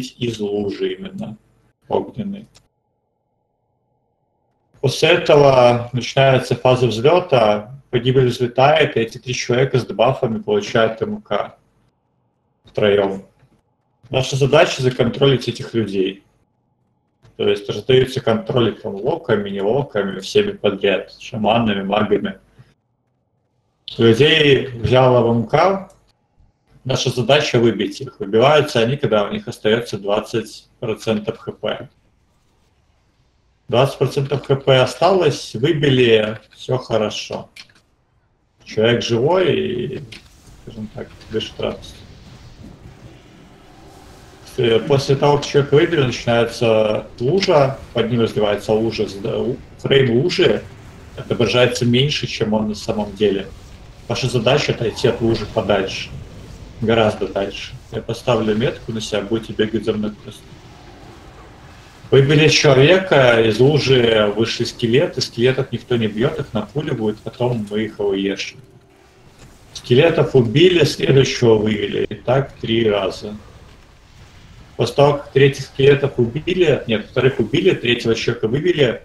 из лужи именно огненной. После этого начинается фаза взлета, погибель взлетает, и эти три человека с дебафами получают МК втроем. Наша задача законтролить этих людей. То есть раздаются контроли там локами, не локами, всеми подряд, шаманами, магами. Людей взяла в МК, наша задача выбить их. Выбиваются они, когда у них остается 20% хп. 20% хп осталось, выбили, все хорошо. Человек живой и, скажем так, дышит радость. После того, как человек выбили, начинается лужа, под ним разливается лужа, фрейм лужи отображается меньше, чем он на самом деле. Ваша задача отойти от лужи подальше, гораздо дальше. Я поставлю метку на себя, будете бегать за мной просто. Выбили человека, из лужи вышли скелеты, скелетов никто не бьет, их напуливают, потом мы их ОЕшим. Скелетов убили, следующего вывели. И так три раза. После того, как третьих скелетов убили, нет, вторых убили, третьего человека вывели,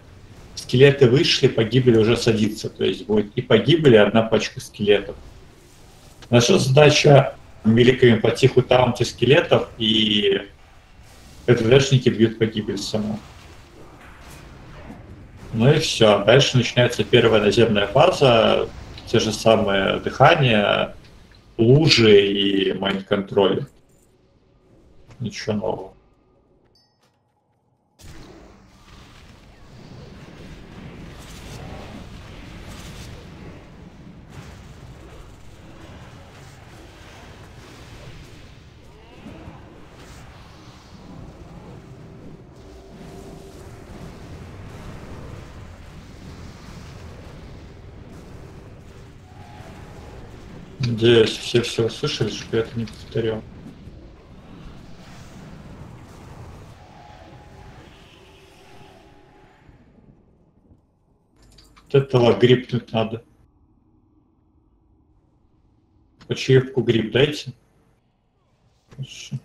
скелеты вышли, погибли уже садиться. То есть будет и погибли одна пачка скелетов. Наша задача великими потиху таунте скелетов и ПТВшники бьют погибель саму. Ну и все. Дальше начинается первая наземная фаза, те же самые дыхания, лужи и майнд-контроль. Ничего нового. Надеюсь, все все услышали, что я это не повторял. Вот этого грипнуть надо. Почивку гриб дайте. Хорошо.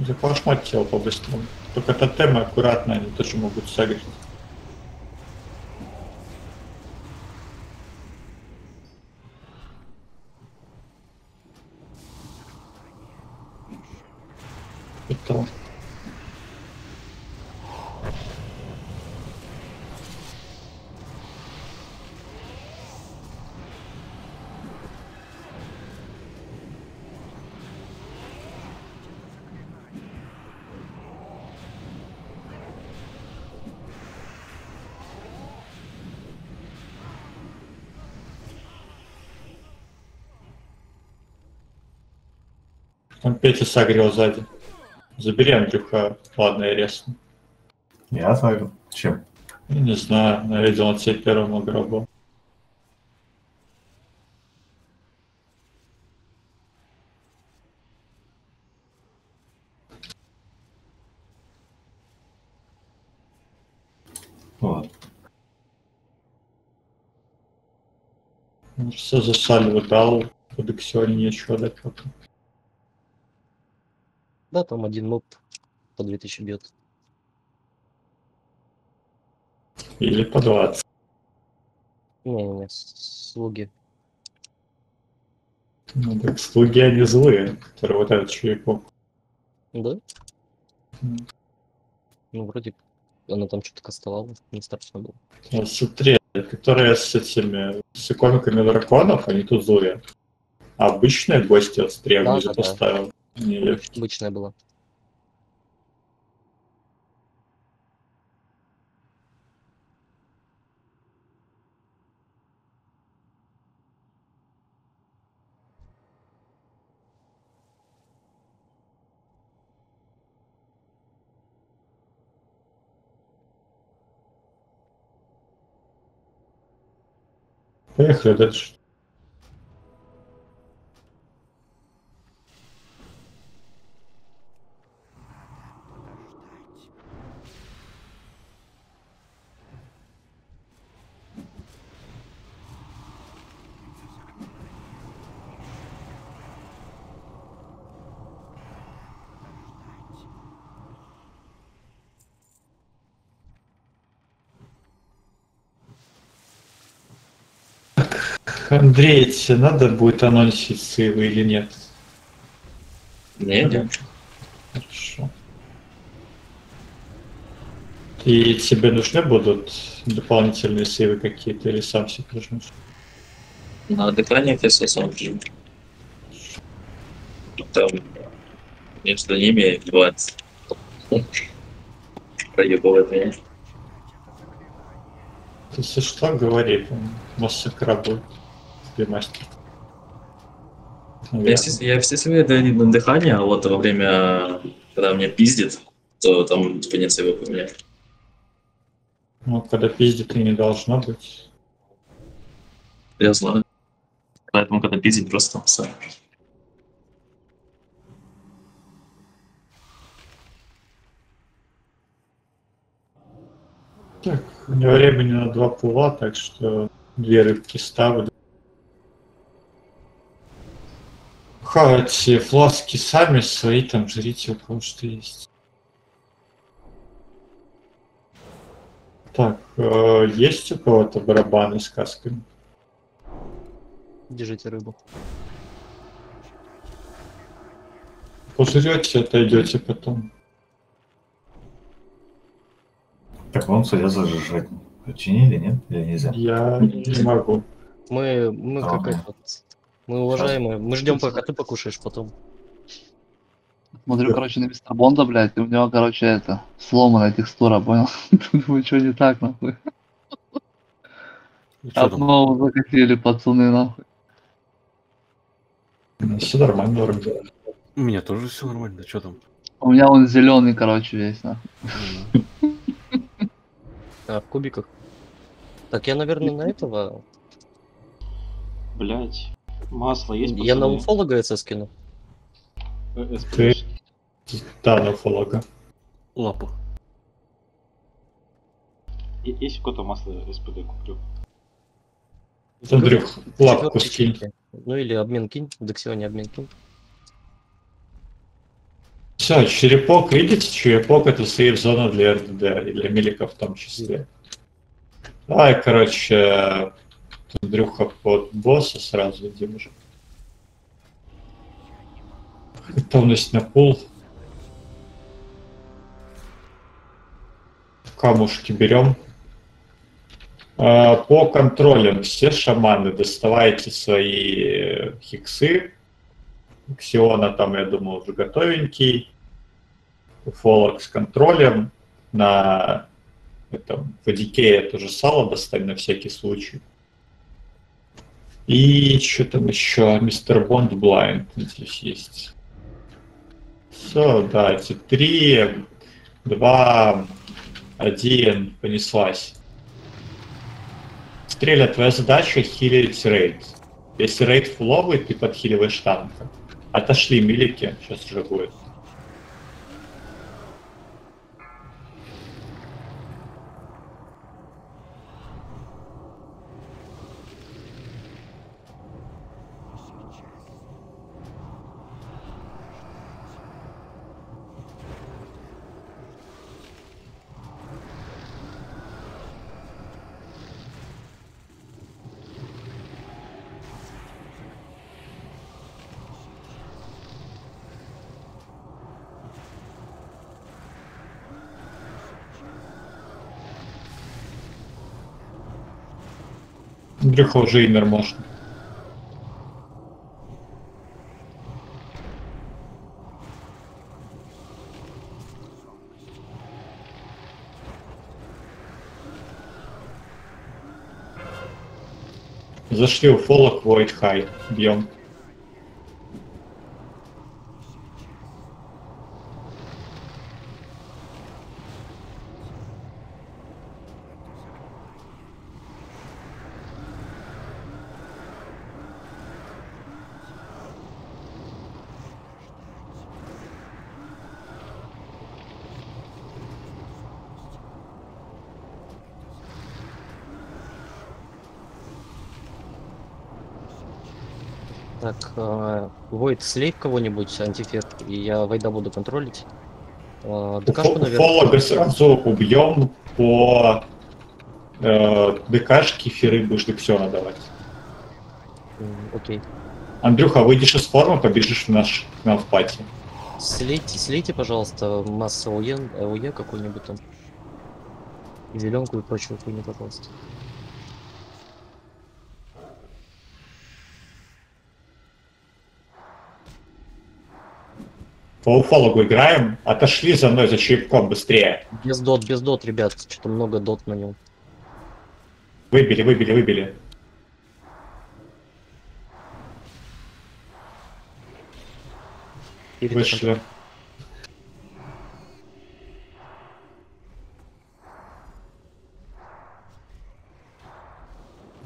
Заклашмать тело по-быстрому. Только тотемы аккуратно, они тоже могут согреть. Это Там Петя согрел сзади. Забери, Андрюха, ладно, я резну. Я сагрил. Чем? Я не знаю, навидел он себе первым гробу. Вот. Все засали дал, под нечего дать пока. Да, там один моб по 2000 бьет. Или по 20. Не-не-не, слуги. Ну так слуги они злые, которые вот этот чуваков. Да? Мгм. Ну, вроде она там что-то кастовала, не страшно было. Вот смотри, которые с этими с иконками драконов, они тут злые. А обычные гости от стрел Да, да, да. поставил. Легкие. Обычная была. Поехали дальше. Андрей, тебе надо будет анонсить сейвы или нет? Не, не. Хорошо. И тебе нужны будут дополнительные сейвы какие-то или сам себе прижмешь? На экране все сам Там между ними бывает проебывает меня. Если что, говори, там, массакра будет. Мастер. Я все, я все свои даю на дыхание, а вот во время, когда меня пиздит, то там типа нет сейвов у меня. Ну, когда пиздит, и не должно быть. Я знаю. Поэтому, когда пиздит, просто всё. Так, у меня времени на два пула, так что две рыбки ставлю. Хавайте фласки сами свои, там жрите у кого что есть. Так, э, есть у кого-то барабаны с касками? Держите рыбу. Пожрете, отойдете потом. Так вон судья зажижать. Чинили, нет? Или нельзя? Я не могу. Мы, мы как Ага. этот... Мы уважаемые. Мы ждем, пока ты покушаешь потом. Смотрю, короче, на мистера Бонда, блядь, и у него, короче, это, сломанная текстура, понял? Думаю, что не так, нахуй. Обнову закатили, пацаны, нахуй. Все нормально вроде. У меня тоже все нормально, что там? У меня он зеленый, короче, весь, нахуй. А, в кубиках. Так, я, наверное, на этого... Блять. Масло есть, Я на пацаны? уфолога это скину. Э, СП. Ты- Да, на фолога. Лапу. Е- Есть у кого-то масло СПД куплю? Андрюх, лапку скинь. Ну или обмен кинь. В Дексионе обмен кинь. Все, черепок, видите, черепок это сейф-зона для РДД и для миликов в том числе. Давай, короче, Андрюха под босса сразу уже. Готовность на пул. Камушки берем. А, По контролям все шаманы доставайте свои э, хиксы. Ксиона там, я думаю, уже готовенький. Фолок с контролем. На этом водике тоже сало достань на всякий случай. И что там еще? Мистер Бонд Блайнд здесь есть. Все, да, эти три, два, один, понеслась. Стреля, твоя задача хилить рейд. Если рейд фуловый, ты подхиливаешь танка. Отошли милики, сейчас уже будет. Инер можно. Зашли у фолок Void High. Бьем. Так, э, Войд, слей кого-нибудь, антифер, и я Вайда буду контролить. Э, У ДКшку, наверное. фолога сразу убьем по э, ДКшке феры будешь Дексиона давать. Окей. Андрюха, выйдешь из формы, побежишь в наш к нам в пати. Слейте, слейте, пожалуйста, масса ОЕ, ОЕ какой-нибудь там. Зеленку и прочую хуйню, пожалуйста. По уфологу играем, отошли за мной за черепком быстрее. Без дот, без дот, ребят, что-то много дот на нем. Выбили, выбили, выбили. Вышли.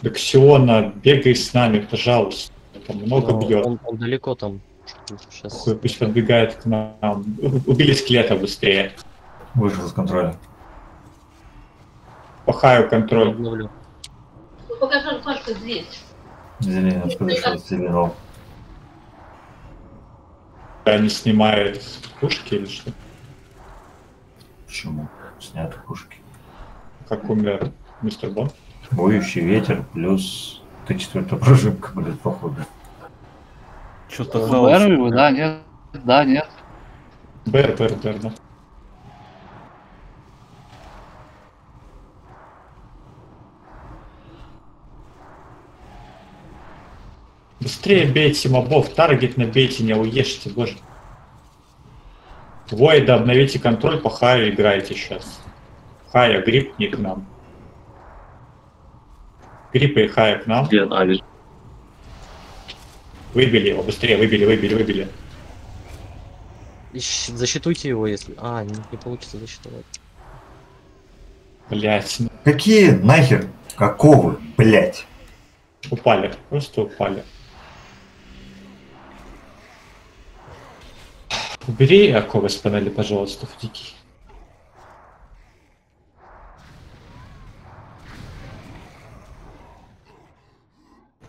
Дексиона, бегай с нами, пожалуйста. Там много Но бьет. Он, он далеко там. Сейчас. Хуй, пусть подбегает к нам. Убили скелета быстрее. Вышел из контроля. Пахаю контроль. Обновлю. Покажи пашку здесь. Зеленец подошел, зеленов. Они снимают пушки или что? Почему? Сняты пушки. Как умер мистер Бон? Воющий ветер плюс Т4 пружинка, блядь, походу. Что-то Бэр его, да, нет, да, нет. БР, БР, БР, да. Быстрее бейте мобов, таргет набейте, не уешьте, боже. Войда, обновите контроль, по хаю играйте сейчас. Хая, грипп не к нам. Гриппа и хая к нам. Где Ави? Выбили его, быстрее, выбили, выбили, выбили. Ищ- Засчитуйте его, если... А, не, не получится засчитывать. Блять, Какие нахер? Какого, блядь? упали, просто упали. Убери оковы с панели, пожалуйста, в дикий.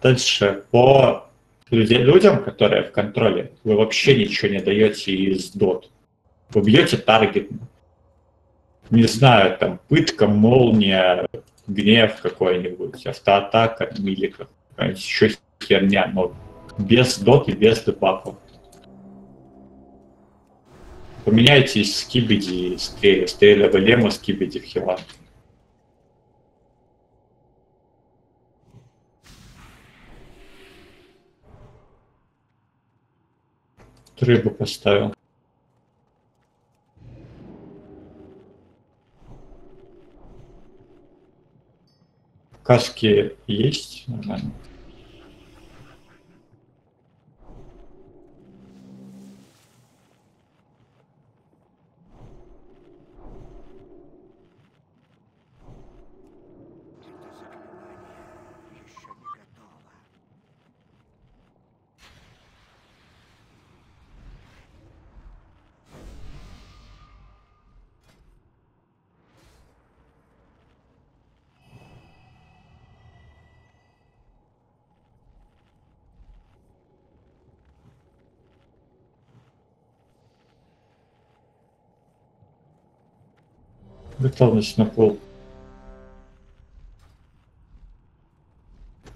Дальше, по люди- людям, которые в контроле, вы вообще ничего не даете из дот. Вы бьете таргет. Не знаю, там, пытка, молния, гнев какой-нибудь, автоатака, милика, еще херня, но без дот и без дебафов. Поменяйте из скибиди и стреля. Стреля в лема, скибиди в хила. Рыбу поставил. Каски есть? Нормально. Готовность на пол.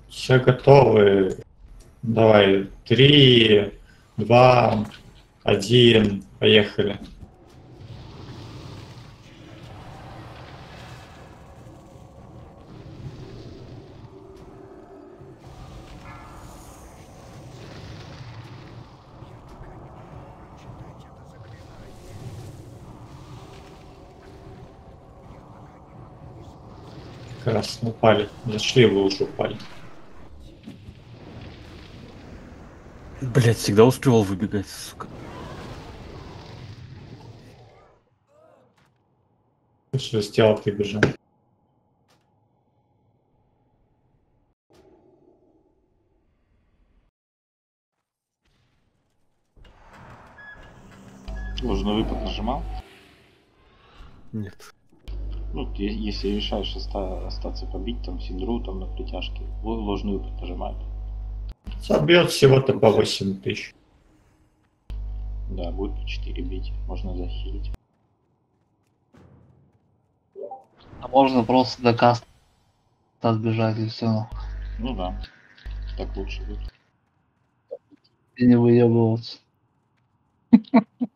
Все готовы. Давай. Три, два, один. Поехали. Раз упали. Зашли, вы уже упали. Блять, всегда успевал выбегать, сука. Что сделал, ты бежал. Ложный выпад нажимал. Нет. Ну, если решаешь оста- остаться побить, там, синдру, там, на притяжке, л- ложный выпад нажимает. Забьет всего-то по 8 тысяч. Да, будет по 4 бить, можно захилить. А можно просто до каста отбежать и все. Ну да. Так лучше будет. И не выебываться.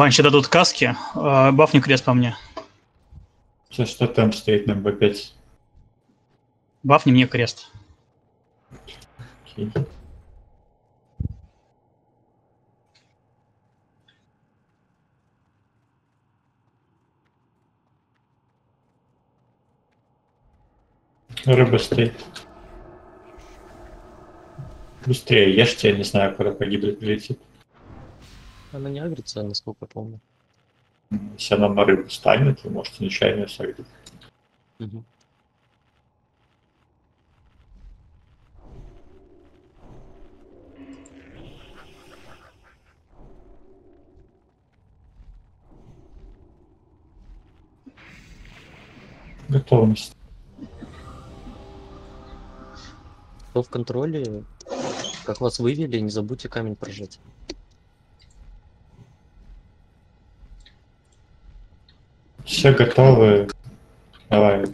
Ванчи дадут каски, э, бафни крест по мне. За что там стоит на Б5? Бафни мне крест. Окей. Рыба стоит. Быстрее ешьте, я не знаю, куда погибнет летит. Она не агрится, насколько я помню. Если она на рыбу станет, вы можете нечаянно согреть. Мгм. Готовность. Кто в контроле, как вас вывели, не забудьте камень прожать. Все готовы. Давай.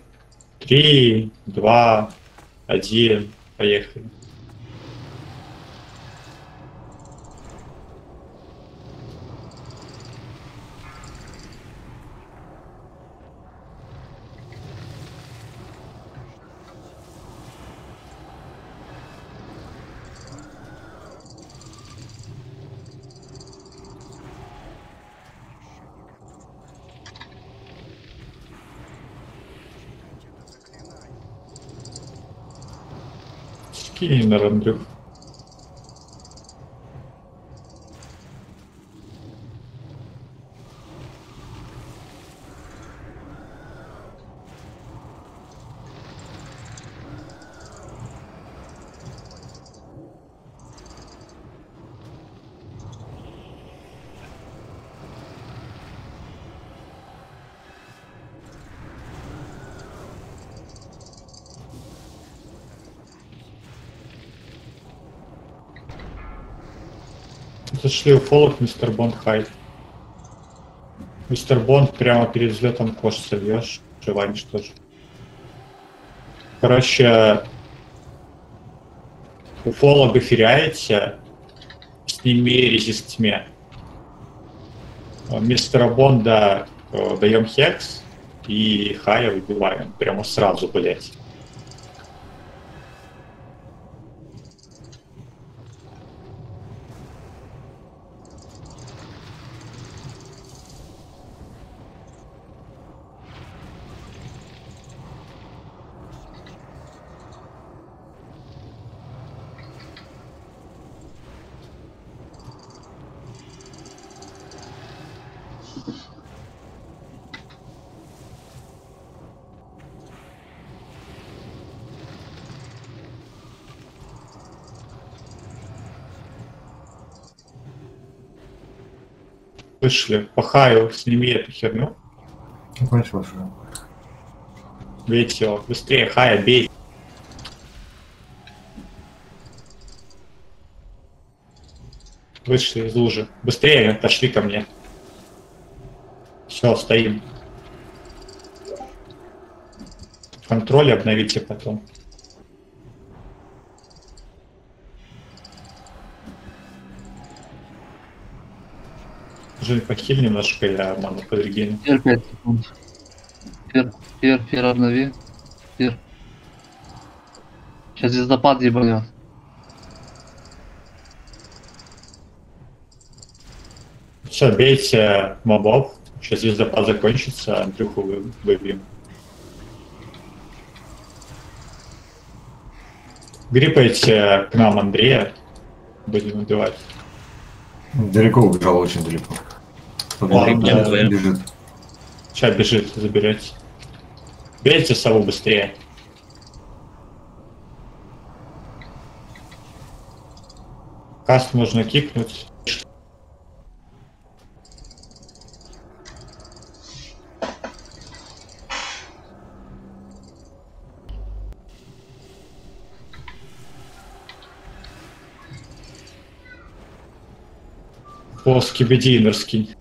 Три, два, один. Поехали. Скинь Зашли у фолок мистер Бонд хайд. Мистер Бонд прямо перед взлетом кош сольешь. Желание что же. Короче, у фолога феряете, сними резист тьме. Мистера Бонда э, даем хекс и Хая выбиваем. Прямо сразу, блять. Вышли. По Хаю сними эту херню. Конечно, уже. Бейте его. Быстрее, Хая, бей. Вышли из лужи. Быстрее, отошли ко мне. Все, стоим. Контроль обновите потом. Жень, похиль немножко, я ману подрегину. Фер 5 секунд. Фер, фер, фер обнови. Фер. Сейчас звездопад ебанет. Все, бейте мобов. Сейчас звездопад закончится, Андрюху вы- выбьем. Гриппайте к нам Андрея. Будем убивать. Далеко убежал, очень далеко. Ладно, бежит. Сейчас бежит, заберете. Бейте сову быстрее. Каст можно кикнуть. Скибиди скинь.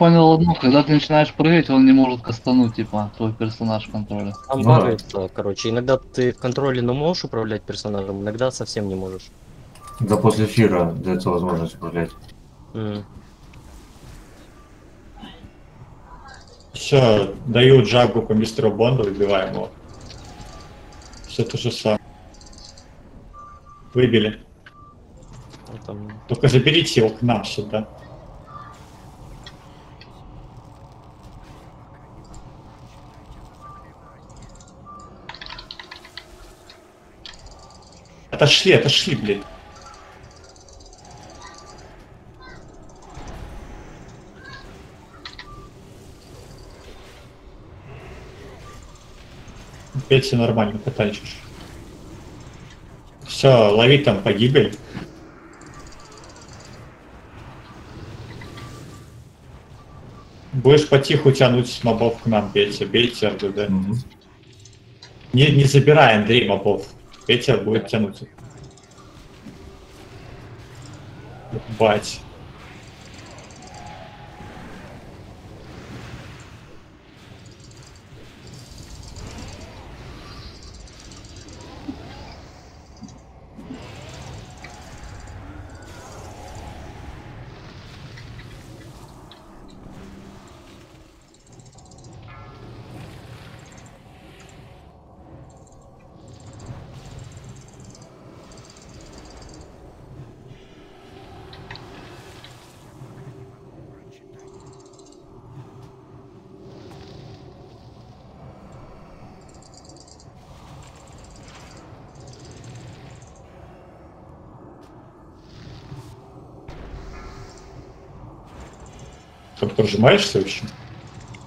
Понял одно, когда ты начинаешь прыгать, он не может кастануть, типа, твой персонаж в контроле. Там Ну да. багается, короче. Иногда ты в контроле, но можешь управлять персонажем, иногда совсем не можешь. Да после эфира дается возможность управлять. М. Все, даю джагу по мистеру Бонду, выбиваем его. Все то же самое. Выбили. Ну, там Только заберите его к нам сюда. Отошли, отошли, блин. Петя нормально потанчишь. Все, лови там погибель. Будешь потиху тянуть мобов к нам, Петя. Бейте РДД. Мгм. Не, не забирай, Андрей, мобов. Петя будет тянуть. Бать. Как прожимаешься вообще?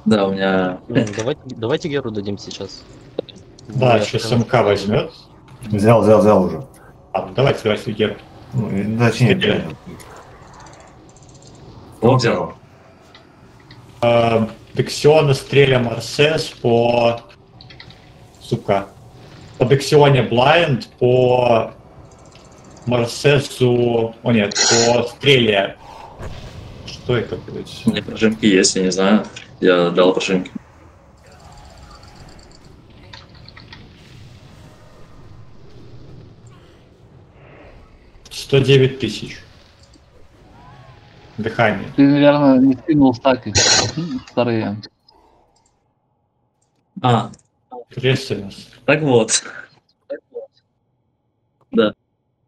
Да, у меня... Ну, давайте, давайте Геру дадим сейчас. Да, Я сейчас прям- МК возьмет. Взял, взял, взял уже. А, ну давайте, давайте, Гер. Ну, точнее, Стреляй. О, взял. Дексиона стреля Марсес по... Сука. По Дексионе Блайнд, по Марсесу... О нет, по стреле. Это, блядь? У меня прожимки есть, я не знаю. Я дал прожимки. Сто девять тысяч. Дыхание. Ты, наверное, не скинул стаки старые. А, Тресельность. так вот. Да.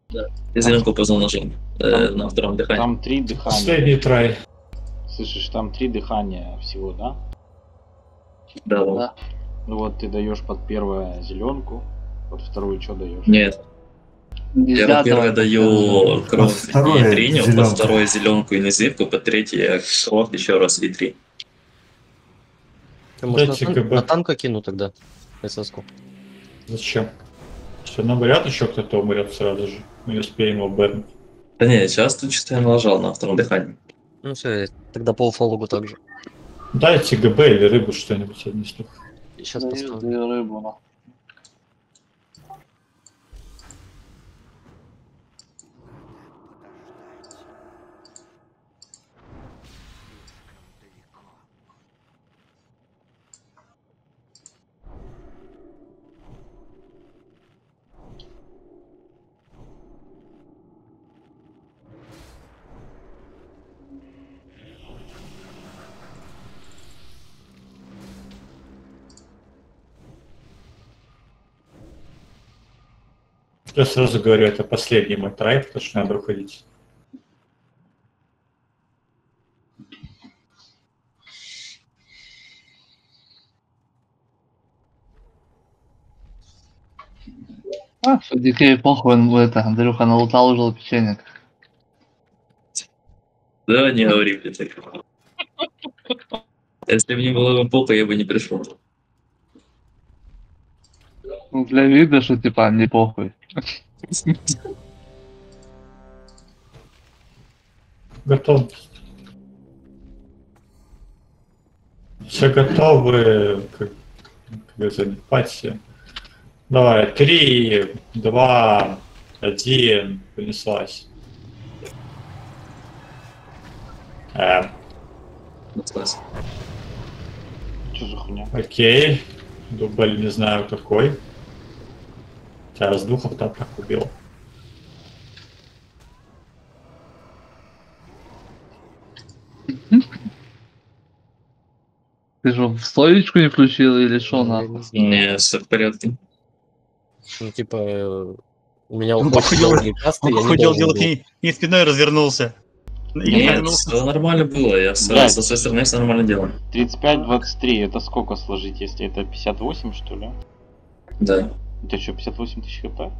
Да. Я зеленку поздно нажал э, на втором дыхании. Там три дыхания. Последний трай. Слышишь, там три дыхания всего, да? Да, вот. Да. Ну вот ты даешь под первое зеленку, под вторую что даешь? Нет, я, во-первых, давать- даю кровь и триню, под зелёнку. второе зеленку и низивку, под третье кровь еще раз и три. Ты, Дайте на, тан- на танка кину тогда? СС-ку. Зачем? Все равно вряд еще кто-то умрет сразу же. Мы не успеем его бэрнуть. Да не, сейчас тут что-то я налажал на втором дыхании. Ну все, тогда по уфологу также. Дайте ГБ или рыбу что-нибудь одни из них. Сейчас Даю, поставлю. рыбу, ну. Я сразу говорю, это последний мой трайд, потому что надо уходить. А, что Дикей похуй, он это, Андрюха налутал уже печенек. Да, не говори мне так. Если мне было бы плохо, я бы не пришел. Ну, бля, видно, что типа не похуй. Готов. Все готовы к, к занятию. Давай, три, два, один, понеслась. Э, Началось. Что за хуйня? окей. Дубль не знаю какой. Тебя с двух так убил. Ты же в стоечку не включил или что нахуй? не все в порядке. Ну, типа, у меня Он уходит похудел- и Он похудел должен делать был. не, не спиной развернулся. И Нет, все нормально было. Я с, со своей стороны все нормально делал. 35-23, это сколько сложить, если это 58, что ли? Да. Это что, 58 тысяч хп?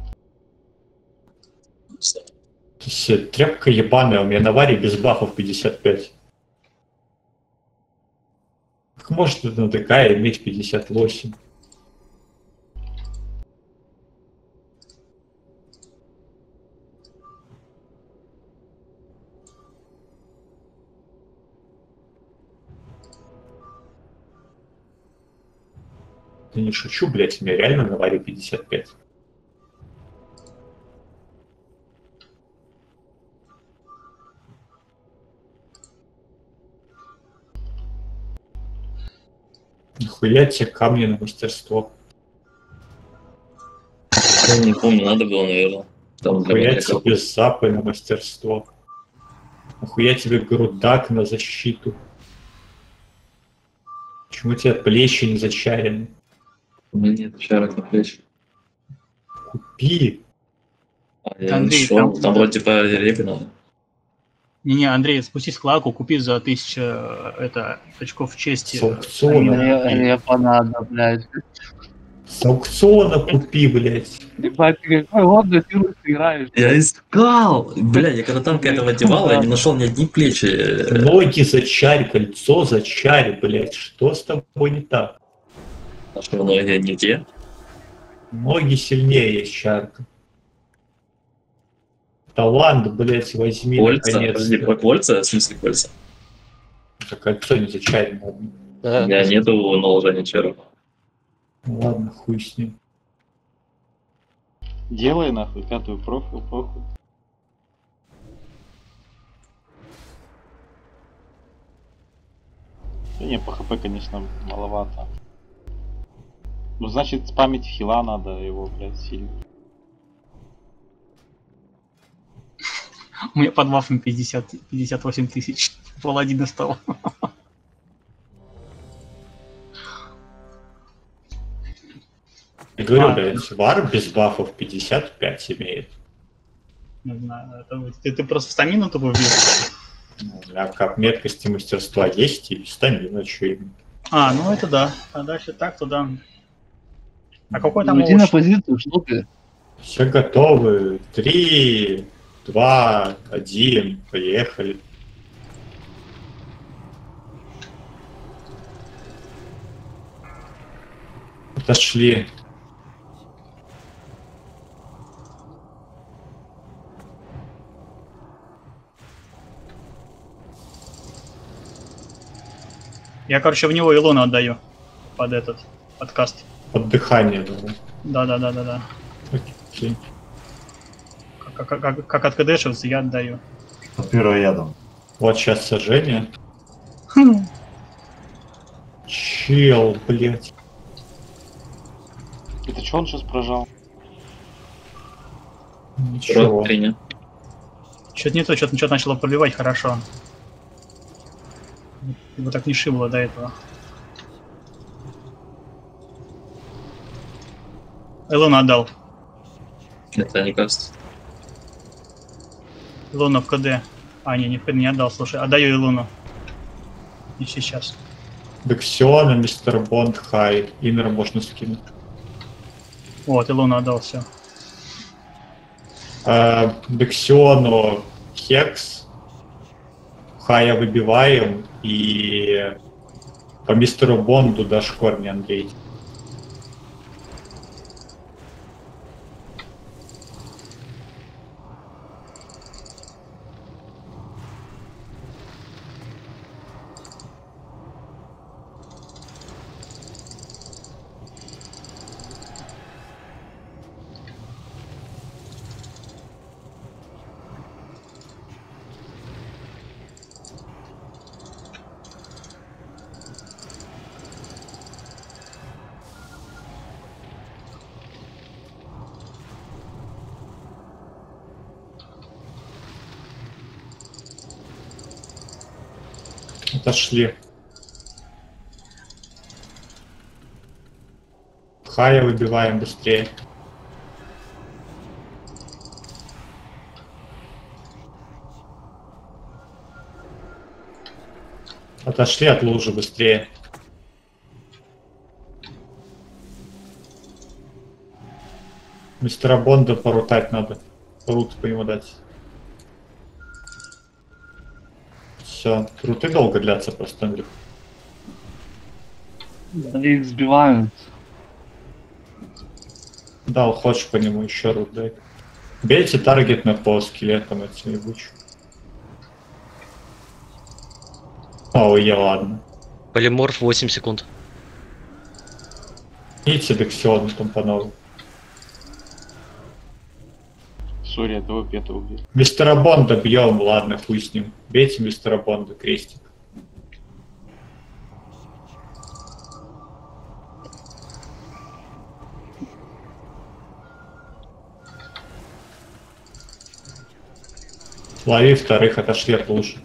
Э, тряпка ебаная, у меня на варе без бафов 55. Как может на ДК иметь 58? Я не шучу, блядь, меня реально на варе 55. Нихуя тебе камни на мастерство. Я не помню, надо было, наверное. Там меня тебе запы на мастерство. Нахуя тебе грудак на защиту. Почему у тебя плечи не зачарены? У меня нет чарок на плечи. Купи. А я Андрей, нашел. там- Там, вроде репе надо. Не-не, Андрей, спустись в клаку, купи за тысячу э, это, очков чести. С аукциона купи. мне понадо, блядь. С аукциона купи, блядь. Ебать, какой ты играешь? Я искал! Бля, я когда танк этого одевал, я не нашел ни одни плечи. Ноги зачарь, кольцо зачарь, блядь. Что с тобой не так? А что, ноги не те? Ноги сильнее есть чарка. Талант, блядь, возьми Кольца? Подожди, наконец-то. кольца? В смысле кольца? Это кольцо не зачарь. У Да, меня нету наложения чаров. Ну ладно, хуй с ним. Делай нахуй пятую профиль, похуй. Да не, по хп, конечно, маловато. Ну, значит, спамить хила надо его, блядь, сильно. У меня под вафом 50, 58 тысяч. Паладина стал. Я говорю, А. блядь, вар без бафов 55 имеет. Не знаю, это ты, ты просто в стамину тупо вбил. Ну, У меня как меткости мастерства есть и стамина, что им. А, ну это да. А дальше так, то да. А какой там Ну, иди на позицию, что ты? Все готовы. Три, два, один. Поехали. Отошли. Я, короче, в него Илона отдаю. Под этот, под каст. Под дыхание. давай. Да-да-да-да-да. Окей. Как, как, как, как откадешиваться, я отдаю. Под первоядом. Вот сейчас сожжение. Хм. Чел, блядь. Это что он сейчас прожал? Ничего. Что-то не то, что-то что начало пробивать хорошо. Его так не шибло до этого. Элон отдал. Это не кажется. Илона в КД. А, не, не в КД не отдал, слушай. Отдаю Илону. И сейчас. Дексиона, Мистер Бонд, Хай. Иннер можно скинуть. Вот, Илона отдал, все. Э, Дексиону Хекс. Хая выбиваем. И по Мистеру Бонду дашь корни, Андрей. Отошли. Хая выбиваем быстрее. Отошли от лужи быстрее. Мистера Бонда порутать надо. Рут по нему дать. Все, руты долго длятся просто, Андрюх. Да их сбивают. Дал, хочешь по нему еще рут дай. Бейте таргетно по скелетам этим ебучим. Ой, я ладно. Полиморф 8 секунд. Идите Дексион там по новому. Сори, этого пета убил. Мистера Бонда бьем, ладно, хуй с ним. Бейте мистера Бонда, крестик. Лови вторых, отошли от лужи.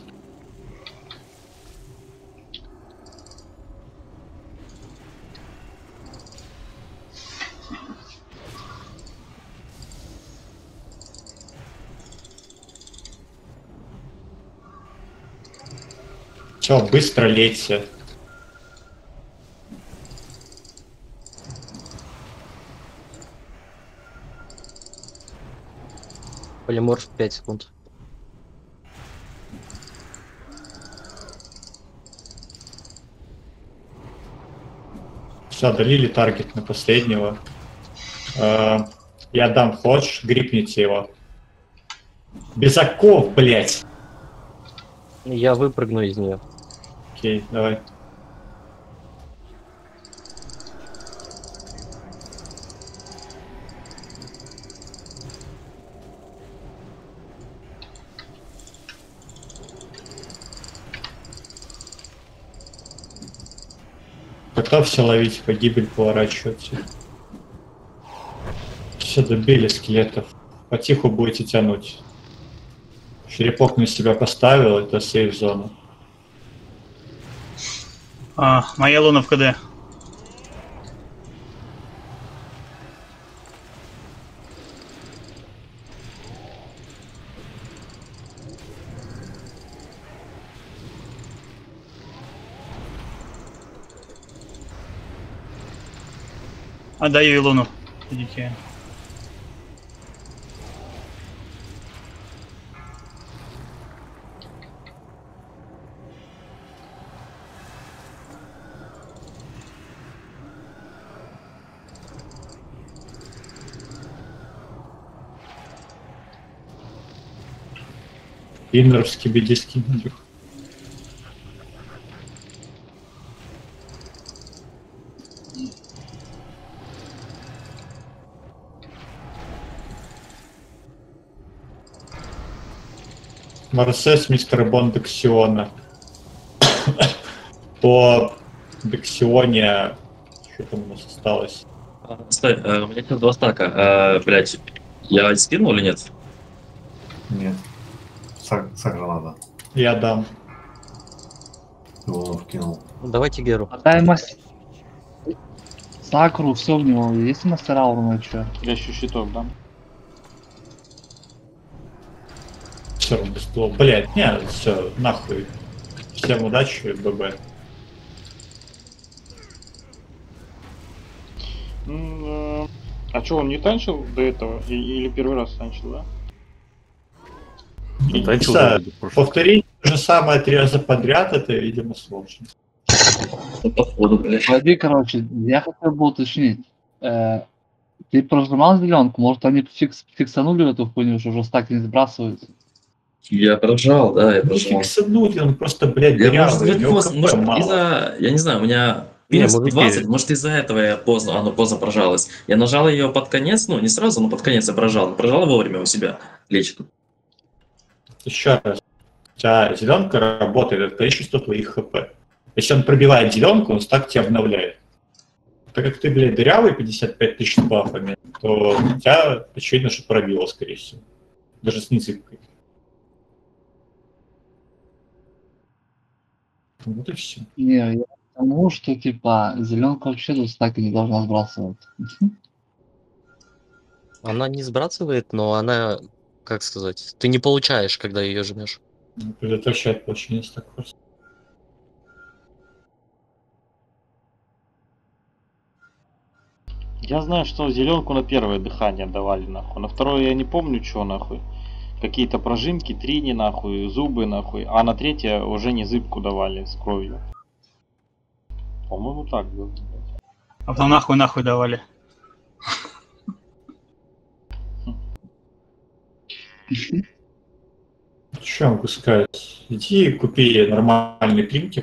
Все, быстро лейте. Полиморф 5 секунд. Все, долили таргет на последнего. Э, Я дам ходж, грипните его. Без оков, блять. Я выпрыгну из нее. Окей, давай. Готовься ловить, погибель поворачиваться. Все, добили скелетов. Потиху будете тянуть. Черепок на себя поставил, это сейф зона. А, моя Илона в КД. Отдаю Илону. Идите. Иннеровский бедиский. Марсес мистера Бон Дексиона. По Дексионе... Что там у нас осталось? А, Стой, э, у меня сейчас два стака. Блять, я скинул или нет? Нет. Саг, сагра надо. Я дам. Его вкинул. Давайте Геру. Отдай мастер. Сакру, все в него. Есть мастера урона, что? Я еще щиток дам. Все равно без слов. Блять, не, все, нахуй. Всем удачи, ББ. Э, А что, он не танчил до этого? Или первый раз танчил, да? Вроде в прошлом. повторить то же самое три раза подряд, это, видимо, сложно. Ну, походу, блядь. Погоди, короче, я хотел бы уточнить. Э, ты прожимал зеленку, может они фикс, фиксанули эту хуйню, что уже стаки не сбрасываются? Я прожал, да, я Ну, прожал. фиксануть, он просто, блядь, Я, может, из-за, я не знаю, у меня Не, может, 20, теперь. может, из-за этого я поздно, оно поздно прожалось. Я нажал ее под конец, ну, не сразу, но под конец я прожал. Прожал вовремя у себя, лечит. Еще раз. У тебя зеленка работает от количества твоих хп. Если он пробивает зеленку, он стак тебя обновляет. Так как ты, блядь, дырявый 55 тысяч с бафами, то у тебя очевидно, что пробило, скорее всего. Даже с низыкой. Вот и все. Не, я к тому, что типа зеленка вообще тут стаки не должна сбрасывать. Она не сбрасывает, но она, как сказать, ты не получаешь, когда ее жмешь. Предотвращает получение стак просто. Я знаю, что зеленку на первое дыхание давали, нахуй. На второе я не помню, что нахуй. Какие-то прожимки, трини, нахуй, зубы, нахуй. А на третье уже не зыбку давали с кровью. По-моему, так было. блядь. А потом нахуй нахуй давали. Могу сказать? Иди купи нормальные плинки,